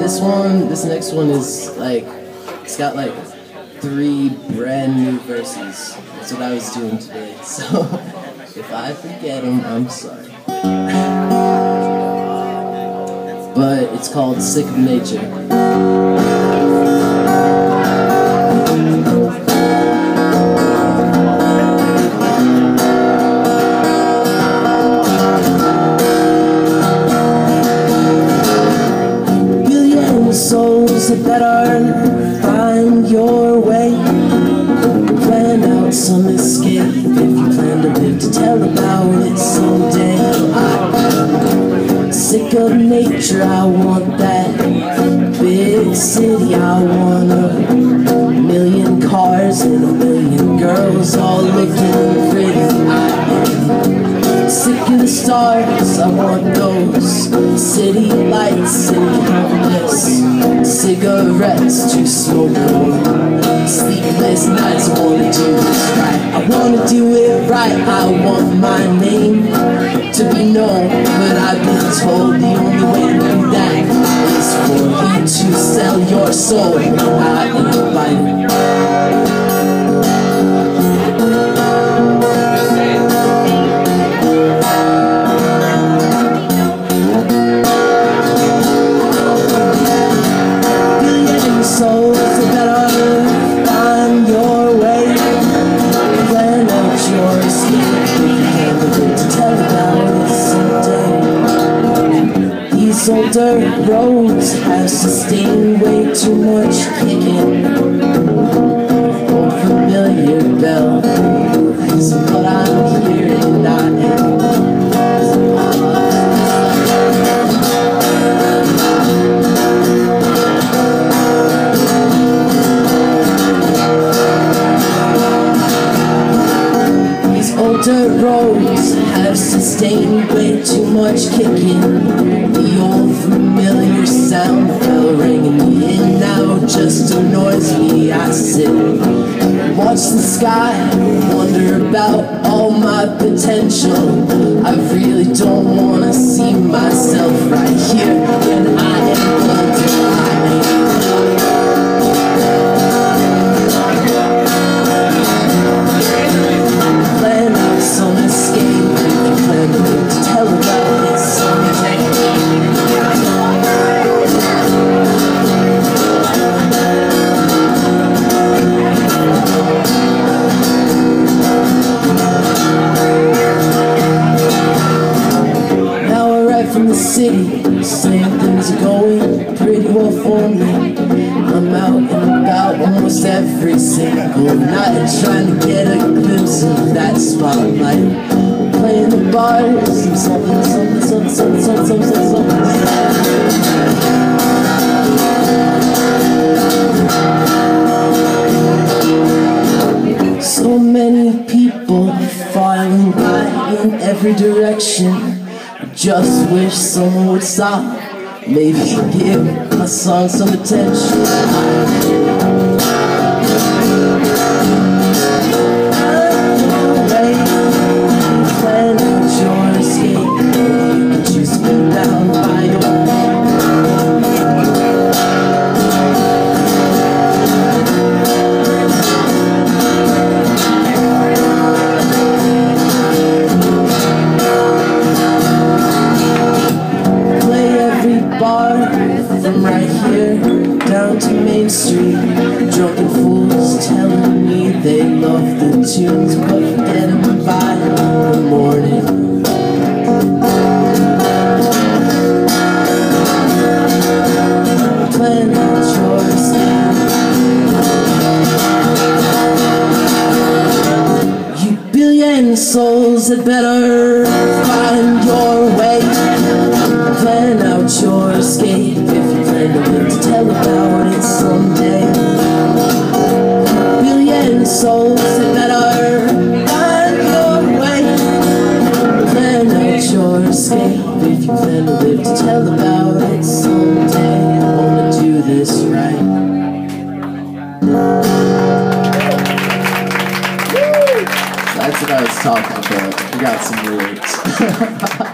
this one, this next one is like, it's got like three brand new verses. That's what I was doing today. So if I forget them, I'm sorry. But it's called Sick of Nature. That better find your way. Plan out some escape if you plan to live to tell about it someday. Sick of nature, I want that big city. I stars, I want those city lights, city happiness, cigarettes to smoke. Sleepless nights, I wanna do this right. I wanna do it right. I want my name to be known, but I've been told the only way to do that is for you to sell your soul. I ain't older roads have sustained way too much kicking. Old familiar bell is what I'm hearing. These older roads have sustained too much kicking. The old familiar sound bell ringing in now just annoys me. I sit, watch the sky, wonder about all my potential. I really don't wanna see myself right here when I city, saying things are going pretty well for me. I'm out and about almost every single night, trying to get a glimpse of that spotlight. Playing the bars and something, something, something, something, something, something, something. So many people filing by in every direction. Just wish someone would stop. Maybe give my song some attention. Street. Drunken fools telling me they love the tunes, but forget 'em by the morning. You billion souls had better find your way. Plan out your escape if you plan to live to tell about your escape if you plan to live to tell about it someday. I wanna do this right. That's what I was talking about. We got some lyrics.